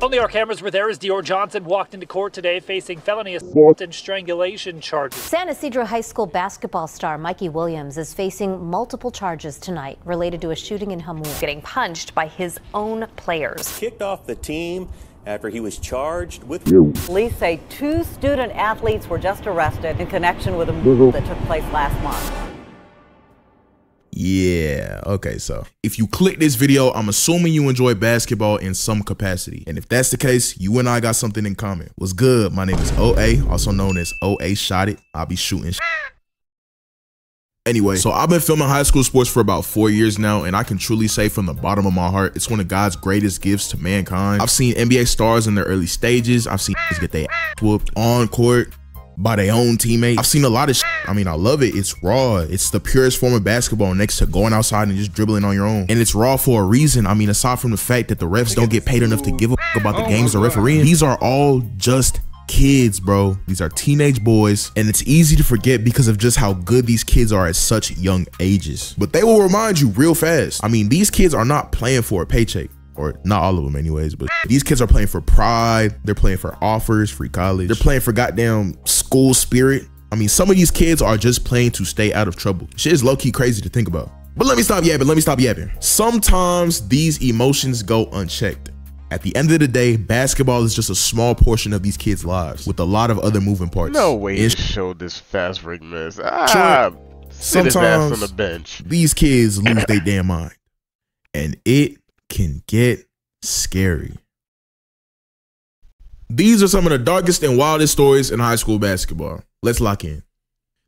Only our cameras were there as Dior Johnson walked into court today facing felony assault and strangulation charges. San Ysidro High School basketball star Mikey Williams is facing multiple charges tonight related to a shooting in Jamul. Getting punched by his own players. Kicked off the team after he was charged with. Police say two student athletes were just arrested in connection with a move that took place last month. Yeah, okay, so if you click this video, I'm assuming you enjoy basketball in some capacity. And if that's the case, you and I got something in common. What's good? My name is OA, also known as OA Shot It. I'll be shooting Anyway, so I've been filming high school sports for about four years now, and I can truly say from the bottom of my heart, it's one of God's greatest gifts to mankind. I've seen NBA stars in their early stages. I've seen get their whooped on court by their own teammate. I've seen a lot of shit. I mean, I love it. It's raw. It's the purest form of basketball next to going outside and just dribbling on your own. And it's raw for a reason. I mean, aside from the fact that the refs don't get paid enough to give a about the oh games they're refereeing, these are all just kids, bro. These are teenage boys, and it's easy to forget because of just how good these kids are at such young ages. But they will remind you real fast. I mean, these kids are not playing for a paycheck or not all of them anyways, but these kids are playing for pride. They're playing for offers, free college. They're playing for goddamn school spirit. I mean, some of these kids are just playing to stay out of trouble. Shit is low key crazy to think about. But let me stop yapping. Let me stop yapping. Sometimes these emotions go unchecked. At the end of the day, basketball is just a small portion of these kids' lives with a lot of other moving parts. No way to showed this fast break miss. Ah, ass on the bench. These kids lose their damn mind. And it can get scary. These are some of the darkest and wildest stories in high school basketball. Let's lock in.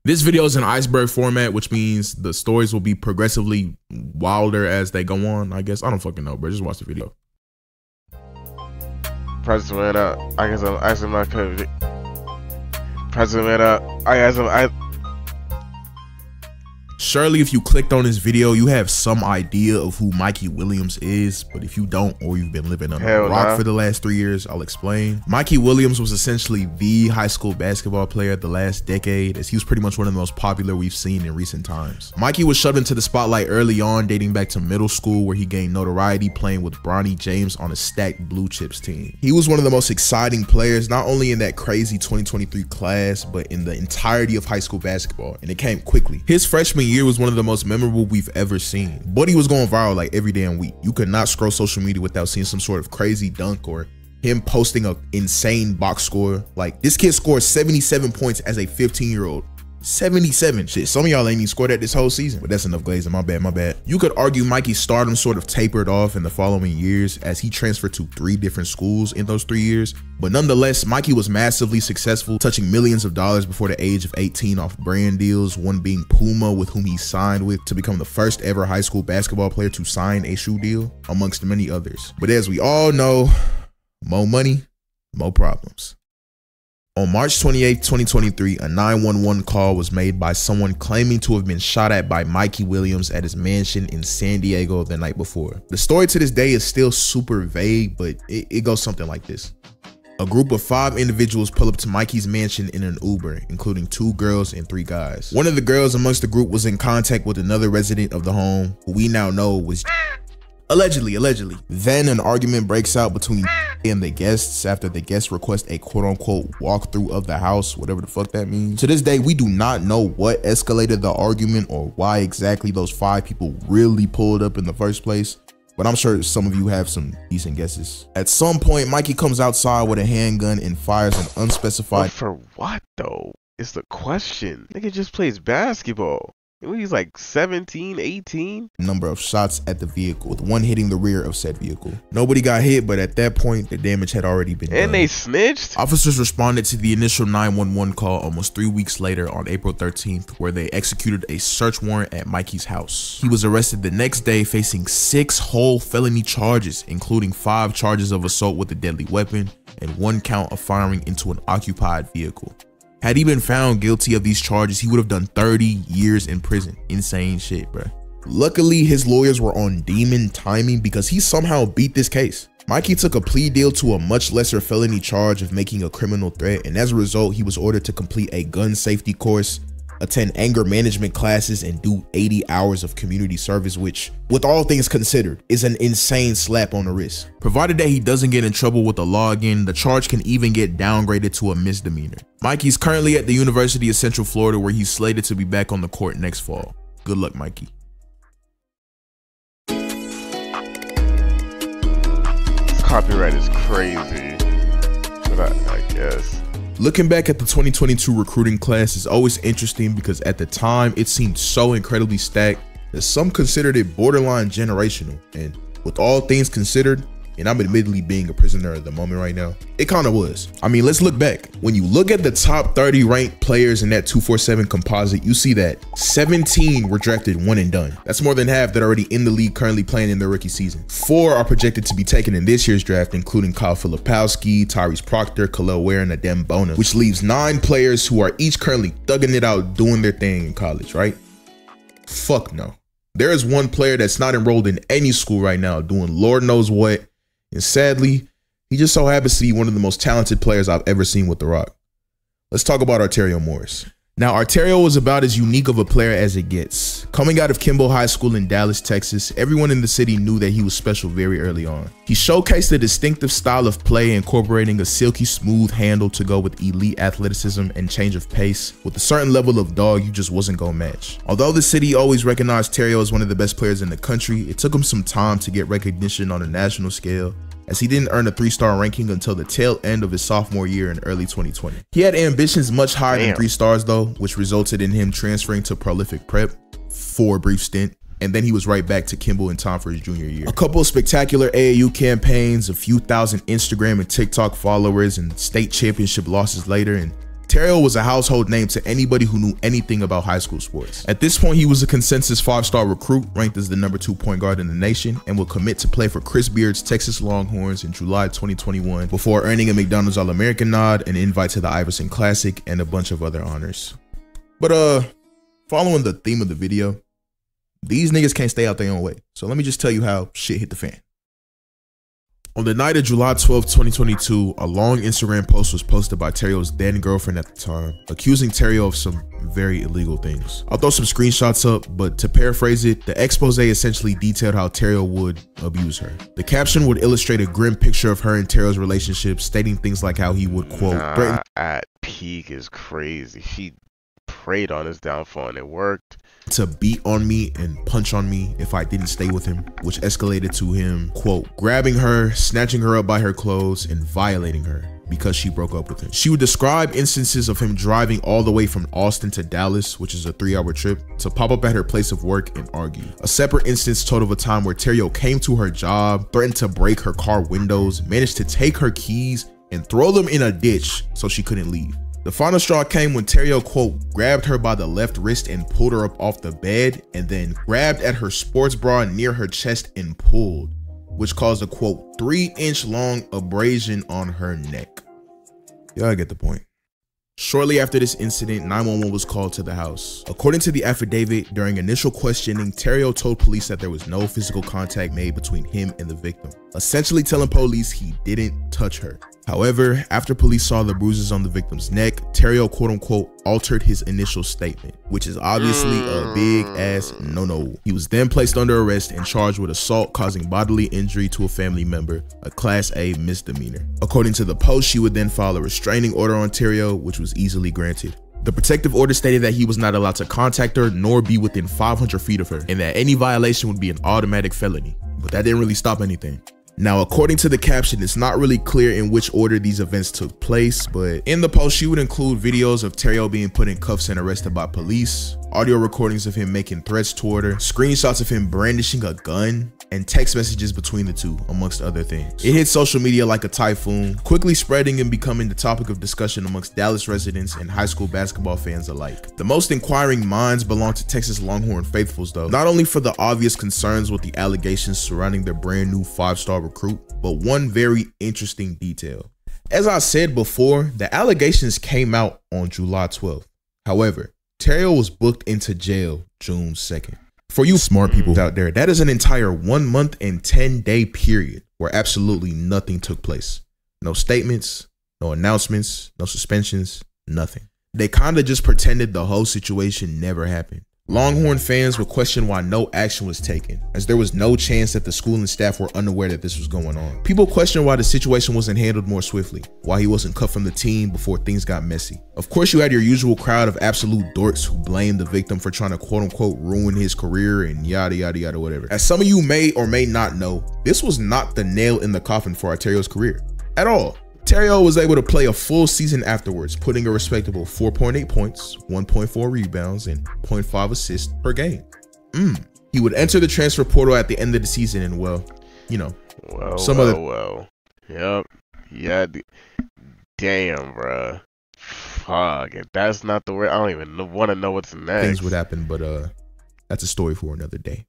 This video is in iceberg format, which means the stories will be progressively wilder as they go on. I guess I don't fucking know, bro. Just watch the video. President, I guess I'm President, uh, I guess I'm, I Surely, if you clicked on this video, you have some idea of who Mikey Williams is. But if you don't, or you've been living under a rock nah. for the last three years, I'll explain. Mikey Williams was essentially the high school basketball player of the last decade, as he was pretty much one of the most popular we've seen in recent times. Mikey was shoved into the spotlight early on, dating back to middle school, where he gained notoriety playing with Bronny James on a stacked Blue Chips team. He was one of the most exciting players, not only in that crazy 2023 class, but in the entirety of high school basketball, and it came quickly. His freshman year was one of the most memorable we've ever seen. Buddy was going viral like every damn week. You could not scroll social media without seeing some sort of crazy dunk or him posting a insane box score. Like this kid scored 77 points as a 15 year old. 77. Shit, some of y'all ain't even scored at this whole season. But that's enough glazing. My bad, my bad. You could argue Mikey's stardom sort of tapered off in the following years as he transferred to three different schools in those three years. But nonetheless, Mikey was massively successful, touching millions of dollars before the age of 18 off brand deals, one being Puma, with whom he signed with to become the first ever high school basketball player to sign a shoe deal, amongst many others. But as we all know, more money, more problems. On March 28, 2023, a 911 call was made by someone claiming to have been shot at by Mikey Williams at his mansion in San Diego the night before. The story to this day is still super vague, but it, it goes something like this. A group of five individuals pull up to Mikey's mansion in an Uber, including two girls and three guys. One of the girls amongst the group was in contact with another resident of the home, who we now know was Allegedly, allegedly. Then an argument breaks out between and the guests after the guests request a quote unquote walkthrough of the house, whatever the fuck that means. To this day, we do not know what escalated the argument or why exactly those five people really pulled up in the first place. But I'm sure some of you have some decent guesses. At some point, Mikey comes outside with a handgun and fires an unspecified. But for what though? Is the question. Nigga just plays basketball. He's like 17, 18. Number of shots at the vehicle, with one hitting the rear of said vehicle. Nobody got hit, but at that point, the damage had already been and done. And they snitched? Officers responded to the initial 911 call almost three weeks later on April 13th, where they executed a search warrant at Mikey's house. He was arrested the next day facing six whole felony charges, including five charges of assault with a deadly weapon and one count of firing into an occupied vehicle. Had he been found guilty of these charges, he would have done 30 years in prison. Insane shit, bro. Luckily, his lawyers were on demon timing because he somehow beat this case. Mikey took a plea deal to a much lesser felony charge of making a criminal threat, and as a result, he was ordered to complete a gun safety course, attend anger management classes, and do 80 hours of community service, which, with all things considered, is an insane slap on the wrist. Provided that he doesn't get in trouble with the law again, the charge can even get downgraded to a misdemeanor. Mikey's currently at the University of Central Florida where he's slated to be back on the court next fall. Good luck, Mikey. copyright is crazy, but I, I guess. Looking back at the 2022 recruiting class is always interesting because at the time it seemed so incredibly stacked that some considered it borderline generational. And with all things considered, and I'm admittedly being a prisoner at the moment right now. It kind of was. I mean, let's look back. When you look at the top 30 ranked players in that 247 composite, you see that 17 were drafted one and done. That's more than half that are already in the league currently playing in their rookie season. Four are projected to be taken in this year's draft, including Kyle Filipowski, Tyrese Proctor, Kel'el Ware, and Adem Bona, which leaves nine players who are each currently thugging it out doing their thing in college, right? Fuck no. There is one player that's not enrolled in any school right now doing Lord knows what and sadly, he just so happens to be one of the most talented players I've ever seen with The Rock. Let's talk about Arterio Morris. Now, Arterio was about as unique of a player as it gets. Coming out of Kimball High School in Dallas, Texas, everyone in the city knew that he was special very early on. He showcased a distinctive style of play, incorporating a silky smooth handle to go with elite athleticism and change of pace, with a certain level of dog you just wasn't gonna match. Although the city always recognized Terrio as one of the best players in the country, it took him some time to get recognition on a national scale, as he didn't earn a three-star ranking until the tail end of his sophomore year in early 2020. He had ambitions much higher Damn. than three stars though, which resulted in him transferring to prolific prep for a brief stint and then he was right back to Kimball in time for his junior year. A couple of spectacular AAU campaigns, a few thousand Instagram and TikTok followers, and state championship losses later, and Terrell was a household name to anybody who knew anything about high school sports. At this point, he was a consensus five-star recruit, ranked as the number two point guard in the nation, and would commit to play for Chris Beard's Texas Longhorns in July 2021 before earning a McDonald's All-American nod, an invite to the Iverson Classic, and a bunch of other honors. But uh, following the theme of the video, these niggas can't stay out their own way. So let me just tell you how shit hit the fan. On the night of July 12, 2022, a long Instagram post was posted by Terrio's then girlfriend at the time, accusing Terrio of some very illegal things. I'll throw some screenshots up, but to paraphrase it, the expose essentially detailed how Terrio would abuse her. The caption would illustrate a grim picture of her and Terrio's relationship, stating things like how he would quote, nah, at peak is crazy. She preyed on his downfall and it worked to beat on me and punch on me if I didn't stay with him, which escalated to him, quote, grabbing her, snatching her up by her clothes, and violating her because she broke up with him. She would describe instances of him driving all the way from Austin to Dallas, which is a three hour trip, to pop up at her place of work and argue. A separate instance told of a time where Terrio came to her job, threatened to break her car windows, managed to take her keys and throw them in a ditch so she couldn't leave. The final straw came when Terrio, quote, grabbed her by the left wrist and pulled her up off the bed, and then grabbed at her sports bra near her chest and pulled, which caused a, quote, three inch long abrasion on her neck. Y'all get the point. Shortly after this incident, 911 was called to the house. According to the affidavit, during initial questioning, Terrio told police that there was no physical contact made between him and the victim, essentially telling police he didn't touch her. However, after police saw the bruises on the victim's neck, Terrio quote unquote altered his initial statement, which is obviously a big ass no no. He was then placed under arrest and charged with assault causing bodily injury to a family member, a class A misdemeanor. According to the post, she would then file a restraining order on Terrio, which was easily granted. The protective order stated that he was not allowed to contact her nor be within 500 feet of her, and that any violation would be an automatic felony. But that didn't really stop anything. Now, according to the caption, it's not really clear in which order these events took place, but in the post, she would include videos of Terrio being put in cuffs and arrested by police, audio recordings of him making threats toward her, screenshots of him brandishing a gun, and text messages between the two, amongst other things. It hit social media like a typhoon, quickly spreading and becoming the topic of discussion amongst Dallas residents and high school basketball fans alike. The most inquiring minds belong to Texas Longhorn faithfuls though, not only for the obvious concerns with the allegations surrounding their brand new five-star recruit, but one very interesting detail. As I said before, the allegations came out on July 12th. However, Terrell was booked into jail June 2nd. For you smart mm. people out there, that is an entire one month and 10 day period where absolutely nothing took place. No statements, no announcements, no suspensions, nothing. They kind of just pretended the whole situation never happened. Longhorn fans would question why no action was taken, as there was no chance that the school and staff were unaware that this was going on. People questioned why the situation wasn't handled more swiftly, why he wasn't cut from the team before things got messy. Of course, you had your usual crowd of absolute dorks who blamed the victim for trying to quote unquote ruin his career and yada yada yada whatever. As some of you may or may not know, this was not the nail in the coffin for Arterio's career at all. Terrio was able to play a full season afterwards, putting a respectable 4.8 points, 1.4 rebounds, and 0.5 assists per game. Mm. He would enter the transfer portal at the end of the season, and well, you know, well, some well, other. Well, yep, yeah. Damn, bruh. Fuck. If that's not the way, I don't even want to know what's next. Things would happen, but uh, that's a story for another day.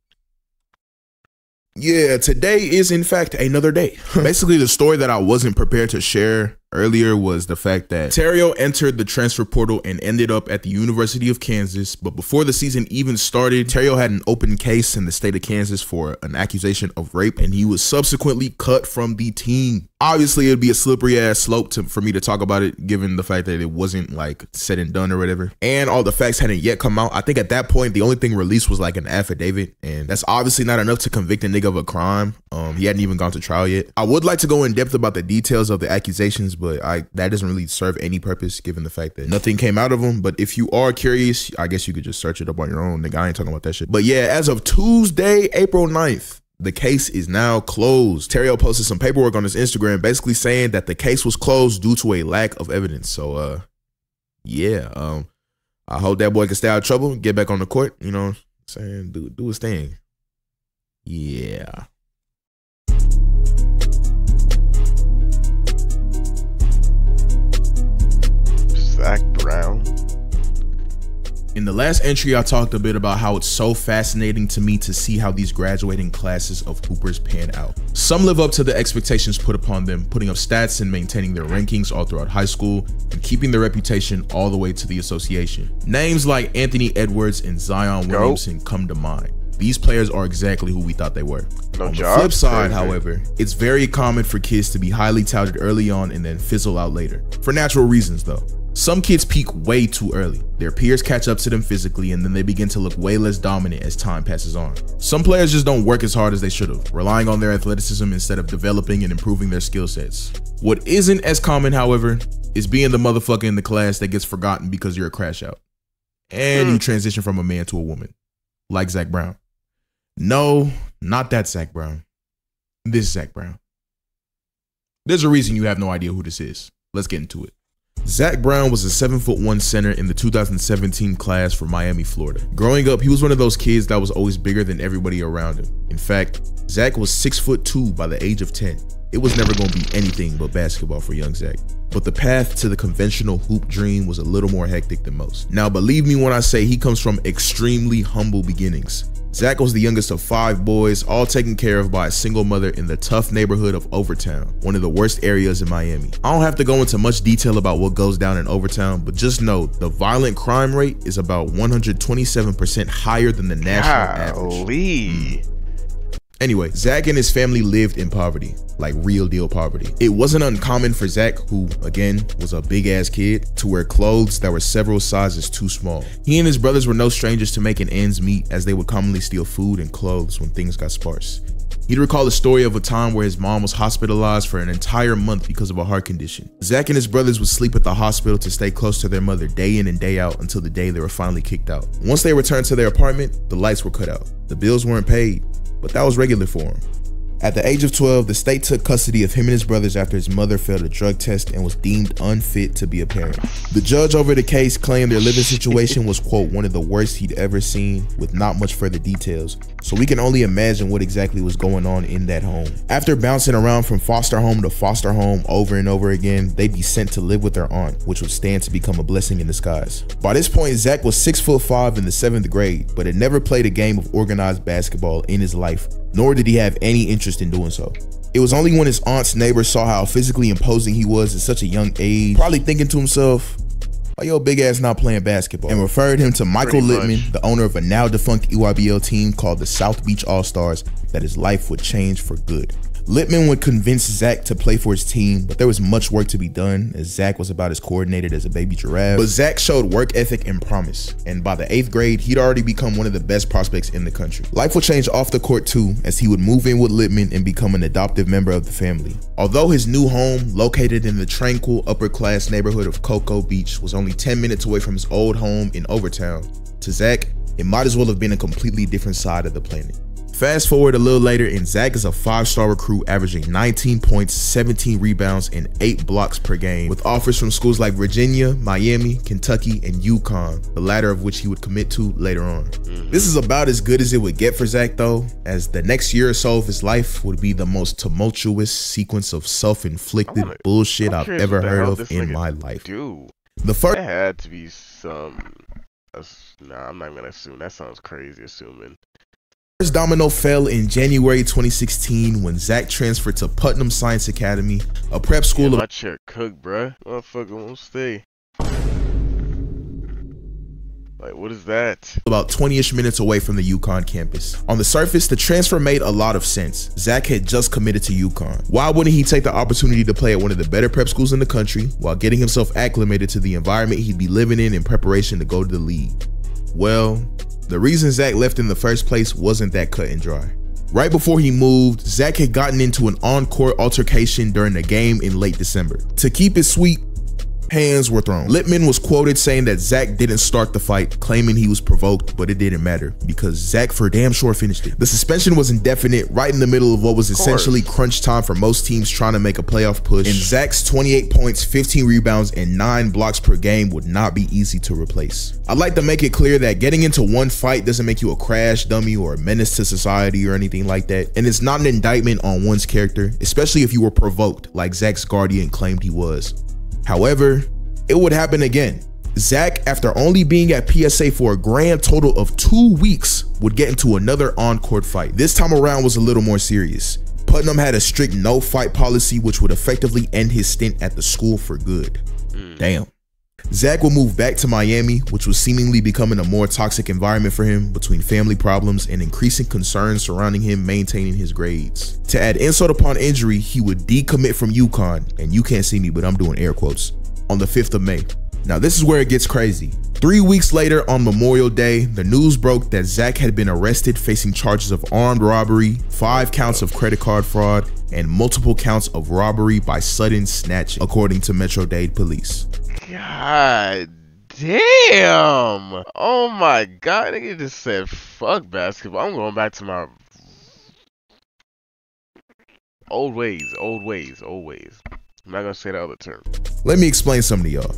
Yeah, today is in fact another day. Basically, the story that I wasn't prepared to share earlier was the fact that Terrio entered the transfer portal and ended up at the University of Kansas. But before the season even started, Terrio had an open case in the state of Kansas for an accusation of rape, and he was subsequently cut from the team. Obviously, it'd be a slippery ass slope to, for me to talk about it, given the fact that it wasn't like said and done or whatever. And all the facts hadn't yet come out. I think at that point, the only thing released was like an affidavit, and that's obviously not enough to convict a nigga of a crime. Um, he hadn't even gone to trial yet. I would like to go in depth about the details of the accusations, but I that doesn't really serve any purpose given the fact that nothing came out of them. But if you are curious, I guess you could just search it up on your own. Nigga, I ain't talking about that shit. But yeah, as of Tuesday, April 9th, the case is now closed. Terrio posted some paperwork on his Instagram basically saying that the case was closed due to a lack of evidence. So uh yeah, um I hope that boy can stay out of trouble, get back on the court, you know, saying do do his thing. Yeah. Zach Brown. In the last entry, I talked a bit about how it's so fascinating to me to see how these graduating classes of hoopers pan out. Some live up to the expectations put upon them, putting up stats and maintaining their rankings all throughout high school and keeping their reputation all the way to the association. Names like Anthony Edwards and Zion Williamson come to mind. These players are exactly who we thought they were. No on the flip side, however, it's very common for kids to be highly touted early on and then fizzle out later. For natural reasons though. Some kids peak way too early. Their peers catch up to them physically and then they begin to look way less dominant as time passes on. Some players just don't work as hard as they should have, relying on their athleticism instead of developing and improving their skill sets. What isn't as common, however, is being the motherfucker in the class that gets forgotten because you're a crash out. And mm. you transition from a man to a woman, like Zach Brown. No, not that Zach Brown. This Zach Brown. There's a reason you have no idea who this is. Let's get into it. Zach Brown was a 7 foot 1 center in the 2017 class for Miami, Florida. Growing up, he was one of those kids that was always bigger than everybody around him. In fact, Zach was 6 foot 2 by the age of 10. It was never going to be anything but basketball for young Zach. But the path to the conventional hoop dream was a little more hectic than most. Now, believe me when I say he comes from extremely humble beginnings. Zach was the youngest of five boys, all taken care of by a single mother in the tough neighborhood of Overtown, one of the worst areas in Miami. I don't have to go into much detail about what goes down in Overtown, but just know the violent crime rate is about 127% higher than the national Golly. average. Hmm. Anyway, Zach and his family lived in poverty, like real deal poverty. It wasn't uncommon for Zach, who again was a big ass kid, to wear clothes that were several sizes too small. He and his brothers were no strangers to making ends meet as they would commonly steal food and clothes when things got sparse. He'd recall the story of a time where his mom was hospitalized for an entire month because of a heart condition. Zach and his brothers would sleep at the hospital to stay close to their mother day in and day out until the day they were finally kicked out. Once they returned to their apartment, the lights were cut out. The bills weren't paid, but that was regular for him. At the age of 12, the state took custody of him and his brothers after his mother failed a drug test and was deemed unfit to be a parent. The judge over the case claimed their living situation was, quote, one of the worst he'd ever seen, with not much further details, so we can only imagine what exactly was going on in that home. After bouncing around from foster home to foster home over and over again, they'd be sent to live with their aunt, which would stand to become a blessing in disguise. By this point, Zach was 6 foot 5 in the 7th grade, but had never played a game of organized basketball in his life, nor did he have any interest in doing so. It was only when his aunt's neighbors saw how physically imposing he was at such a young age, probably thinking to himself, why your big ass not playing basketball? And referred him to Michael Pretty Littman, much. the owner of a now defunct EYBL team called the South Beach All Stars, that his life would change for good. Littman would convince Zach to play for his team, but there was much work to be done as Zach was about as coordinated as a baby giraffe. But Zach showed work ethic and promise, and by the eighth grade, he'd already become one of the best prospects in the country. Life would change off the court too, as he would move in with Littman and become an adoptive member of the family. Although his new home, located in the tranquil upper class neighborhood of Cocoa Beach, was only 10 minutes away from his old home in Overtown, to Zach, it might as well have been a completely different side of the planet. Fast forward a little later, and Zach is a five-star recruit averaging 19 points, 17 rebounds, and 8 blocks per game, with offers from schools like Virginia, Miami, Kentucky, and UConn, the latter of which he would commit to later on. Mm-hmm. This is about as good as it would get for Zach, though, as the next year or so of his life would be the most tumultuous sequence of self-inflicted bullshit I've ever heard of in my life. Dude, the first had to be some. Nah, I'm not gonna assume. That sounds crazy. Assuming First domino fell in January 2016 when Zach transferred to Putnam Science Academy, a prep school. Yeah, my chair cook, bruh. Motherfucker won't stay. Like, what is that? About 20-ish minutes away from the UConn campus. On the surface, the transfer made a lot of sense. Zach had just committed to UConn. Why wouldn't he take the opportunity to play at one of the better prep schools in the country while getting himself acclimated to the environment he'd be living in in preparation to go to the league? Well, the reason Zach left in the first place wasn't that cut and dry. Right before he moved, Zach had gotten into an on-court altercation during a game in late December. To keep it sweet, hands were thrown. Littman was quoted saying that Zach didn't start the fight, claiming he was provoked, but it didn't matter because Zach for damn sure finished it. The suspension was indefinite, right in the middle of what was essentially crunch time for most teams trying to make a playoff push. And Zach's 28 points, 15 rebounds, and 9 blocks per game would not be easy to replace. I'd like to make it clear that getting into one fight doesn't make you a crash dummy or a menace to society or anything like that. And it's not an indictment on one's character, especially if you were provoked like Zach's guardian claimed he was. However, it would happen again. Zach, after only being at PSA for a grand total of two weeks, would get into another on-court fight. This time around was a little more serious. Putnam had a strict no fight policy which would effectively end his stint at the school for good. Mm. Damn. Zach will move back to Miami, which was seemingly becoming a more toxic environment for him between family problems and increasing concerns surrounding him maintaining his grades. To add insult upon injury, he would decommit from UConn, and you can't see me, but I'm doing air quotes, on the 5th of May. Now, this is where it gets crazy. Three weeks later, on Memorial Day, the news broke that Zach had been arrested facing charges of armed robbery, five counts of credit card fraud, and multiple counts of robbery by sudden snatching, according to Metro Dade police. God damn! Oh my god, nigga just said fuck basketball. I'm going back to my old ways, old ways, old ways. I'm not gonna say the other term. Let me explain something to y'all.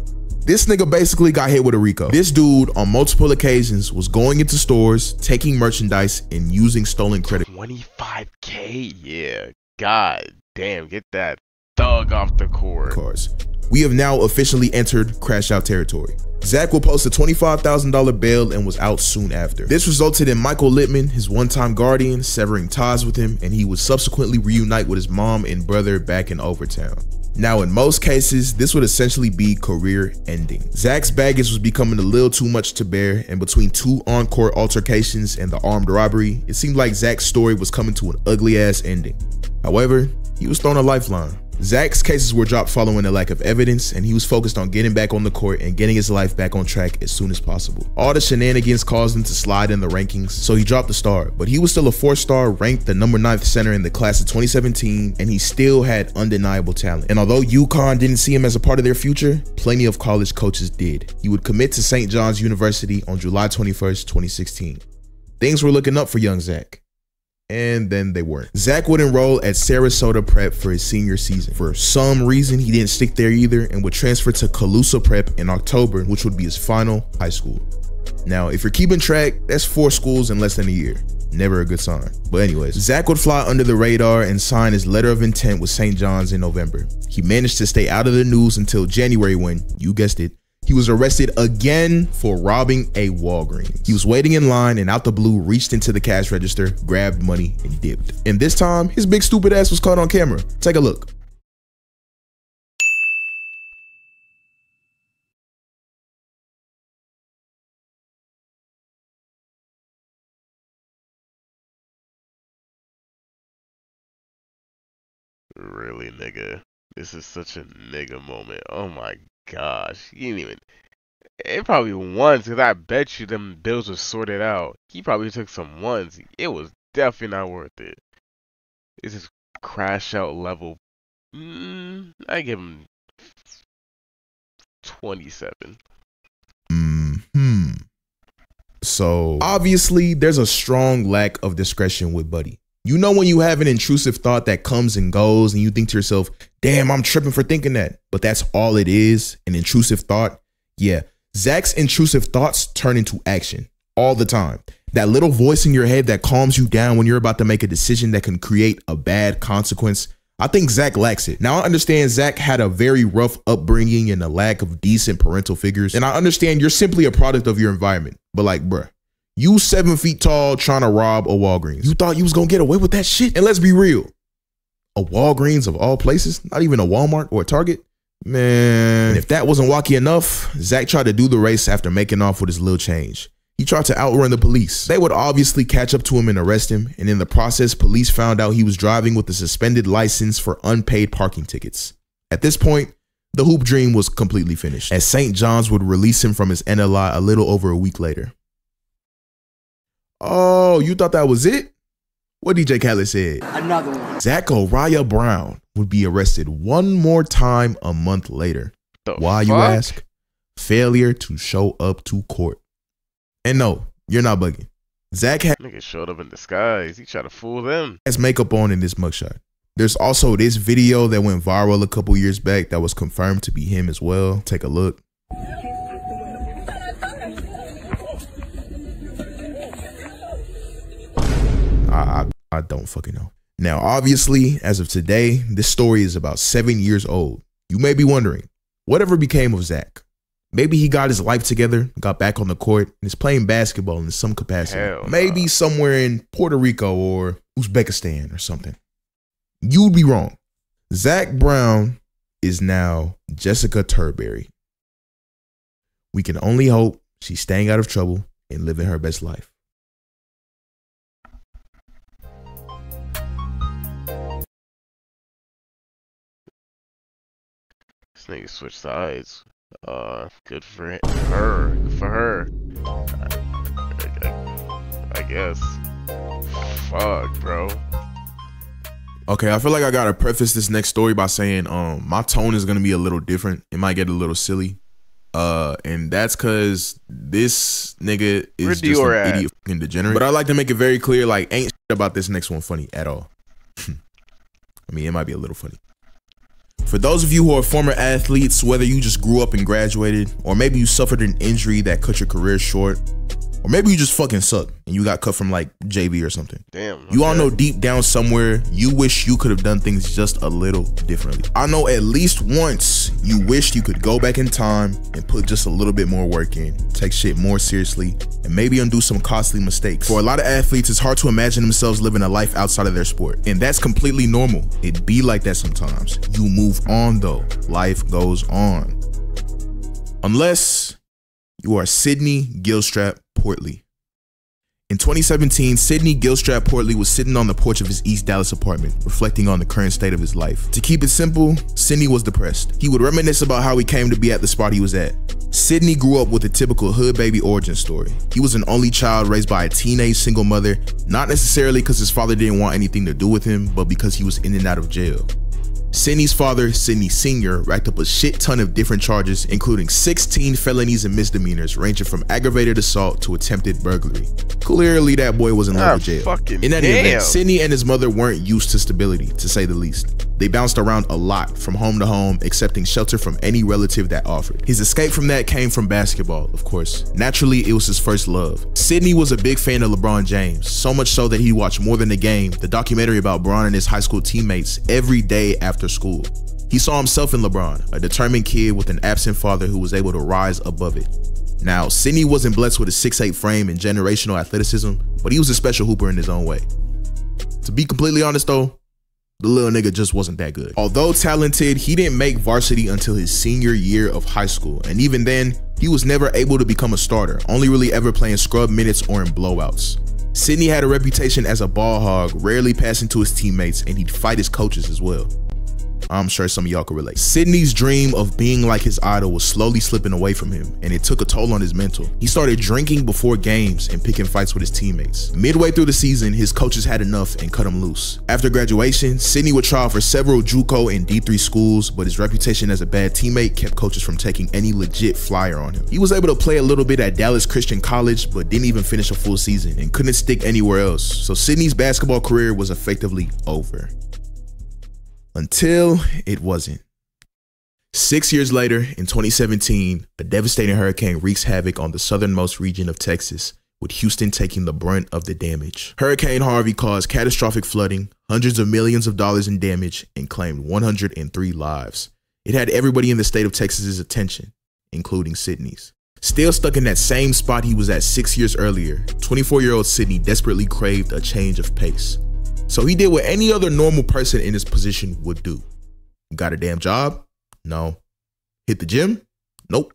This nigga basically got hit with a RICO. This dude, on multiple occasions, was going into stores, taking merchandise, and using stolen credit. 25k? Yeah. God damn, get that thug off the court. Of course. We have now officially entered crash out territory. Zach will post a $25,000 bail and was out soon after. This resulted in Michael Littman, his one-time guardian, severing ties with him, and he would subsequently reunite with his mom and brother back in Overtown. Now, in most cases, this would essentially be career ending. Zach's baggage was becoming a little too much to bear, and between two on-court altercations and the armed robbery, it seemed like Zach's story was coming to an ugly-ass ending. However, he was thrown a lifeline. Zach's cases were dropped following a lack of evidence, and he was focused on getting back on the court and getting his life back on track as soon as possible. All the shenanigans caused him to slide in the rankings, so he dropped the star, but he was still a four star, ranked the number ninth center in the class of 2017, and he still had undeniable talent. And although UConn didn't see him as a part of their future, plenty of college coaches did. He would commit to St. John's University on July 21st, 2016. Things were looking up for young Zach and then they weren't. Zach would enroll at Sarasota Prep for his senior season. For some reason, he didn't stick there either and would transfer to Calusa Prep in October, which would be his final high school. Now, if you're keeping track, that's four schools in less than a year. Never a good sign. But anyways, Zach would fly under the radar and sign his letter of intent with St. John's in November. He managed to stay out of the news until January when, you guessed it, he was arrested again for robbing a Walgreens. He was waiting in line and out the blue reached into the cash register, grabbed money, and dipped. And this time, his big stupid ass was caught on camera. Take a look. Really, nigga. This is such a nigga moment. Oh my gosh. He didn't even. It probably once, because I bet you them bills were sorted out. He probably took some ones. It was definitely not worth it. This is crash out level. Mm, I give him 27. Hmm. So obviously, there's a strong lack of discretion with Buddy. You know when you have an intrusive thought that comes and goes, and you think to yourself, "Damn, I'm tripping for thinking that," but that's all it is—an intrusive thought. Yeah, Zach's intrusive thoughts turn into action all the time. That little voice in your head that calms you down when you're about to make a decision that can create a bad consequence. I think Zach lacks it. Now I understand Zach had a very rough upbringing and a lack of decent parental figures. And I understand you're simply a product of your environment. But like, bruh, you seven feet tall trying to rob a Walgreens. You thought you was gonna get away with that shit? And let's be real. A Walgreens of all places, not even a Walmart or a Target. Man, if that wasn't wacky enough, Zach tried to do the race after making off with his little change. He tried to outrun the police. They would obviously catch up to him and arrest him, and in the process, police found out he was driving with a suspended license for unpaid parking tickets. At this point, the hoop dream was completely finished, as St. John's would release him from his NLI a little over a week later. Oh, you thought that was it? What DJ Khaled said. Another one. Zachariah Brown would be arrested one more time a month later. The Why, you ask? Failure to show up to court. And no, you're not bugging. Zach ha- Nigga showed up in disguise. He tried to fool them. has makeup on in this mugshot. There's also this video that went viral a couple years back that was confirmed to be him as well. Take a look. I, I, I don't fucking know. Now, obviously, as of today, this story is about seven years old. You may be wondering, whatever became of Zach? Maybe he got his life together, got back on the court, and is playing basketball in some capacity. Hell Maybe somewhere in Puerto Rico or Uzbekistan or something. You'd be wrong. Zach Brown is now Jessica Turberry. We can only hope she's staying out of trouble and living her best life. This nigga switched sides. Uh, good for hi- her. Good for her. I, I- I guess. Fuck, bro. Okay, I feel like I gotta preface this next story by saying um my tone is gonna be a little different. It might get a little silly. Uh and that's cause this nigga Where is just Dior an at? idiot fucking degenerate. But I like to make it very clear, like, ain't shit about this next one funny at all. I mean, it might be a little funny. For those of you who are former athletes, whether you just grew up and graduated, or maybe you suffered an injury that cut your career short, or maybe you just fucking suck and you got cut from like JV or something. Damn. You all know deep down somewhere you wish you could have done things just a little differently. I know at least once you wished you could go back in time and put just a little bit more work in, take shit more seriously, and maybe undo some costly mistakes. For a lot of athletes, it's hard to imagine themselves living a life outside of their sport, and that's completely normal. It be like that sometimes. You move on though. Life goes on. Unless you are Sidney Gilstrap Portley. In 2017, Sidney Gilstrap Portley was sitting on the porch of his East Dallas apartment, reflecting on the current state of his life. To keep it simple, Sidney was depressed. He would reminisce about how he came to be at the spot he was at. Sidney grew up with a typical hood baby origin story. He was an only child raised by a teenage single mother, not necessarily because his father didn't want anything to do with him, but because he was in and out of jail. Sidney's father, Sidney Sr., racked up a shit ton of different charges, including 16 felonies and misdemeanors, ranging from aggravated assault to attempted burglary. Clearly, that boy was in love Ah, with jail. fucking in any damn. event, Sidney and his mother weren't used to stability, to say the least. They bounced around a lot, from home to home, accepting shelter from any relative that offered. His escape from that came from basketball, of course. Naturally, it was his first love. Sidney was a big fan of LeBron James, so much so that he watched more than the game, the documentary about Bron and his high school teammates, every day after school. He saw himself in LeBron, a determined kid with an absent father who was able to rise above it. Now, Sidney wasn't blessed with a 6'8 frame and generational athleticism, but he was a special hooper in his own way. To be completely honest though, the little nigga just wasn't that good. Although talented, he didn't make varsity until his senior year of high school, and even then, he was never able to become a starter, only really ever playing scrub minutes or in blowouts. Sidney had a reputation as a ball hog, rarely passing to his teammates, and he'd fight his coaches as well. I'm sure some of y'all can relate. Sidney's dream of being like his idol was slowly slipping away from him, and it took a toll on his mental. He started drinking before games and picking fights with his teammates. Midway through the season, his coaches had enough and cut him loose. After graduation, Sidney would try for several JUCO and D3 schools, but his reputation as a bad teammate kept coaches from taking any legit flyer on him. He was able to play a little bit at Dallas Christian College, but didn't even finish a full season and couldn't stick anywhere else. So Sidney's basketball career was effectively over. Until it wasn't. Six years later, in 2017, a devastating hurricane wreaks havoc on the southernmost region of Texas, with Houston taking the brunt of the damage. Hurricane Harvey caused catastrophic flooding, hundreds of millions of dollars in damage, and claimed 103 lives. It had everybody in the state of Texas's attention, including Sidney's. Still stuck in that same spot he was at six years earlier, 24 year old Sidney desperately craved a change of pace. So he did what any other normal person in his position would do. Got a damn job? No. Hit the gym? Nope.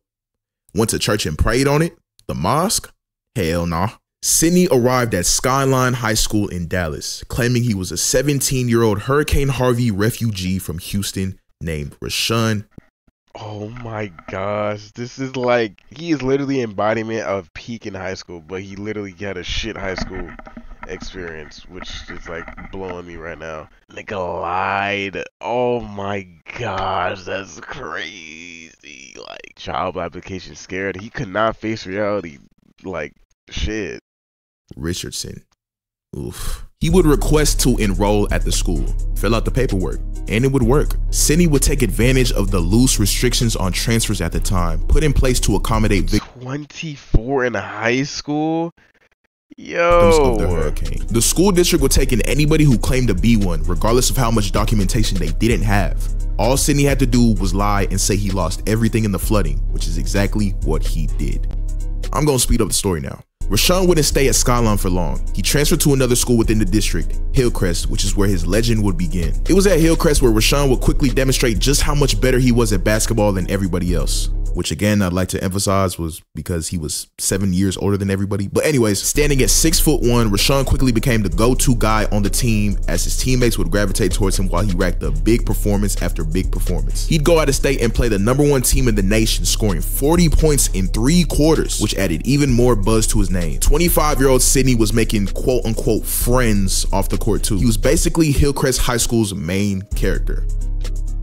Went to church and prayed on it? The mosque? Hell nah. Sidney arrived at Skyline High School in Dallas, claiming he was a 17 year old Hurricane Harvey refugee from Houston named Rashawn Oh my gosh, this is like he is literally embodiment of peak in high school, but he literally had a shit high school experience, which is like blowing me right now. Nigga lied. Oh my gosh, that's crazy. Like child application scared. He could not face reality. Like shit. Richardson. Oof. He would request to enroll at the school, fill out the paperwork, and it would work. Sidney would take advantage of the loose restrictions on transfers at the time, put in place to accommodate 24 in high school? Yo. Of the hurricane. The school district would take in anybody who claimed to be one, regardless of how much documentation they didn't have. All Sidney had to do was lie and say he lost everything in the flooding, which is exactly what he did. I'm gonna speed up the story now. Rashawn wouldn't stay at Skyline for long. He transferred to another school within the district, Hillcrest, which is where his legend would begin. It was at Hillcrest where Rashawn would quickly demonstrate just how much better he was at basketball than everybody else which again I'd like to emphasize was because he was seven years older than everybody. But anyways, standing at six foot one, Rashawn quickly became the go-to guy on the team as his teammates would gravitate towards him while he racked up big performance after big performance. He'd go out of state and play the number one team in the nation, scoring 40 points in three quarters, which added even more buzz to his name. 25-year-old Sidney was making quote unquote friends off the court too. He was basically Hillcrest High School's main character.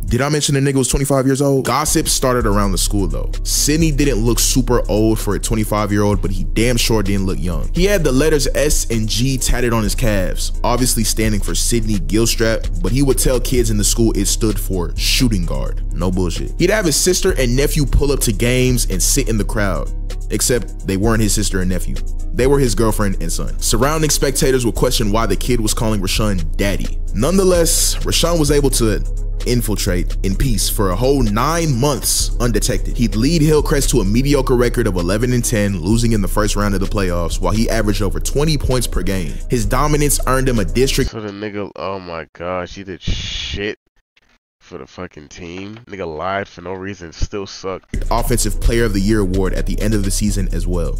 Did I mention the nigga was 25 years old? Gossip started around the school though. Sidney didn't look super old for a 25 year old, but he damn sure didn't look young. He had the letters S and G tatted on his calves, obviously standing for Sidney Gilstrap, but he would tell kids in the school it stood for shooting guard. No bullshit. He'd have his sister and nephew pull up to games and sit in the crowd, except they weren't his sister and nephew. They were his girlfriend and son. Surrounding spectators would question why the kid was calling Rashawn daddy. Nonetheless, Rashawn was able to infiltrate in peace for a whole nine months undetected. He'd lead Hillcrest to a mediocre record of 11 and 10, losing in the first round of the playoffs, while he averaged over 20 points per game. His dominance earned him a district. So the nigga, oh my gosh, he did shit for the fucking team. Nigga lied for no reason, still sucked. Offensive Player of the Year award at the end of the season as well.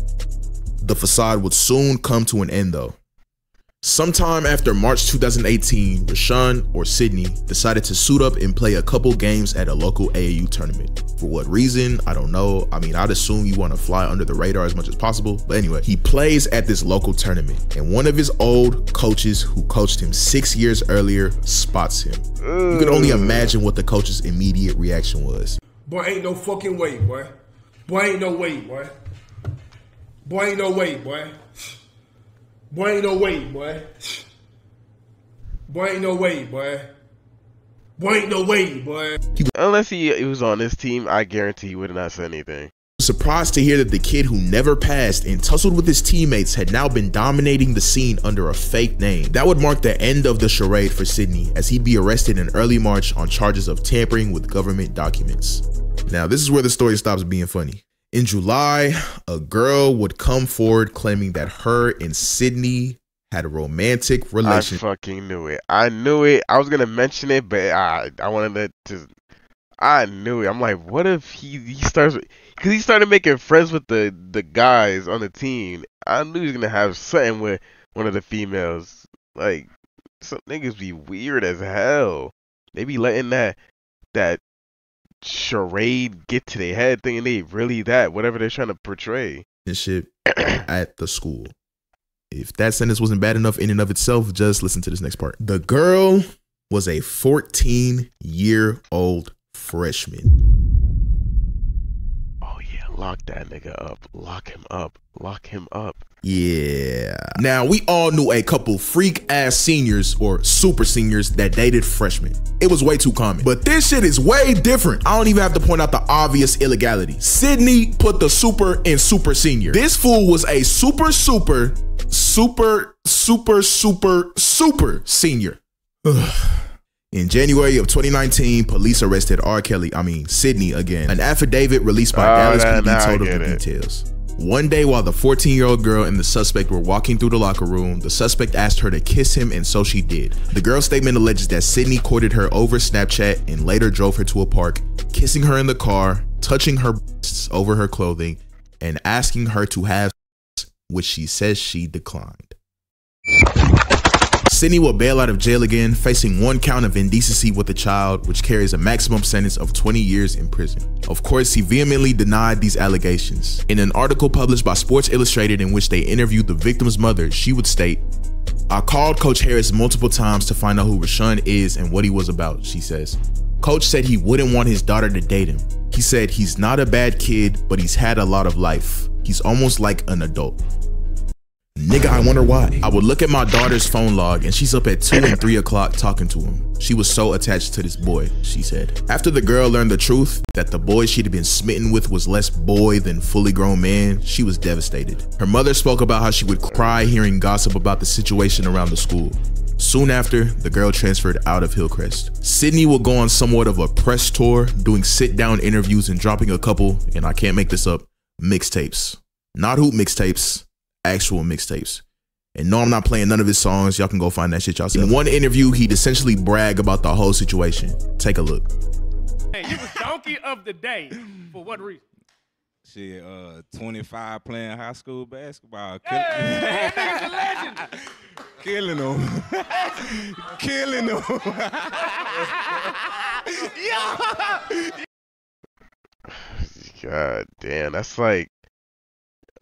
The facade would soon come to an end though. Sometime after March 2018, Rashawn or Sidney decided to suit up and play a couple games at a local AAU tournament. For what reason? I don't know. I mean, I'd assume you want to fly under the radar as much as possible. But anyway, he plays at this local tournament, and one of his old coaches who coached him six years earlier spots him. You can only imagine what the coach's immediate reaction was. Boy, ain't no fucking way, boy. Boy, ain't no way, boy. Boy, ain't no way, boy. Boy, ain't no way, boy. Boy, ain't no way, boy. Boy, ain't no way, boy. Unless he, he was on this team, I guarantee he would not say anything. Surprised to hear that the kid who never passed and tussled with his teammates had now been dominating the scene under a fake name. That would mark the end of the charade for Sidney, as he'd be arrested in early March on charges of tampering with government documents. Now, this is where the story stops being funny. In July, a girl would come forward claiming that her and Sidney had a romantic relationship. I fucking knew it. I knew it. I was gonna mention it, but I I wanted to. I knew it. I'm like, what if he he starts because he started making friends with the the guys on the team. I knew he was gonna have something with one of the females. Like some niggas be weird as hell. They be letting that that charade get to their head thinking they really that whatever they're trying to portray. This shit at the school. If that sentence wasn't bad enough in and of itself, just listen to this next part. The girl was a 14 year old freshman. Oh yeah, lock that nigga up. Lock him up. Lock him up. Yeah. Now, we all knew a couple freak ass seniors or super seniors that dated freshmen. It was way too common. But this shit is way different. I don't even have to point out the obvious illegality. Sidney put the super in super senior. This fool was a super, super, super, super, super, super senior. In January of 2019, police arrested R. Kelly, I mean, Sidney again. An affidavit released by Oh, Dallas nah, PD told of the it. details. One day, while the 14 year old girl and the suspect were walking through the locker room, the suspect asked her to kiss him, and so she did. The girl's statement alleges that Sidney courted her over Snapchat and later drove her to a park, kissing her in the car, touching her breasts over her clothing, and asking her to have sex, which she says she declined. Sidney will bail out of jail again, facing one count of indecency with a child, which carries a maximum sentence of 20 years in prison. Of course, he vehemently denied these allegations. In an article published by Sports Illustrated in which they interviewed the victim's mother, she would state, I called Coach Harris multiple times to find out who Rashawn is and what he was about, she says. Coach said he wouldn't want his daughter to date him. He said he's not a bad kid, but he's had a lot of life. He's almost like an adult. Nigga, I wonder why. I would look at my daughter's phone log and she's up at 2 and 3 o'clock talking to him. She was so attached to this boy, she said. After the girl learned the truth that the boy she'd been smitten with was less boy than fully grown man, she was devastated. Her mother spoke about how she would cry hearing gossip about the situation around the school. Soon after, the girl transferred out of Hillcrest. Sidney will go on somewhat of a press tour, doing sit down interviews and dropping a couple, and I can't make this up, mixtapes. Not hoop mixtapes, actual mixtapes. And no, I'm not playing none of his songs. Y'all can go find that shit yourself. In one interview, he'd essentially brag about the whole situation. Take a look. Hey, you was donkey of the day. For what reason? Shit, uh, 25 playing high school basketball. Kill- Hey, nigga's a legend. Killing them. Killing them. God damn, that's like,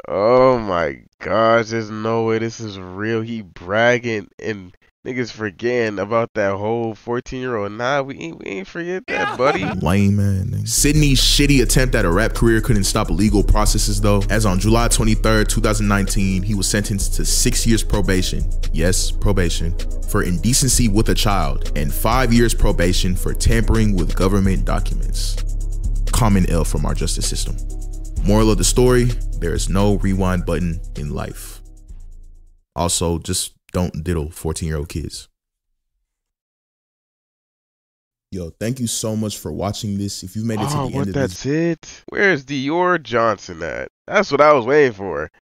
oh my gosh, there's no way this is real. He bragging and niggas forgetting about that whole 14 year old. Nah, we ain't, we ain't forget that, buddy. Lame man. Sidney's shitty attempt at a rap career couldn't stop legal processes though. As on July 23rd, 2019, he was sentenced to six years probation. Yes, probation. For indecency with a child and five years probation for tampering with government documents. Common ill from our justice system. Moral of the story, there is no rewind button in life. Also, just don't diddle 14 year old kids. Yo, thank you so much for watching this. If you've made it to Oh, the what? end of this That's it. Where's Dior Johnson at? That's what I was waiting for.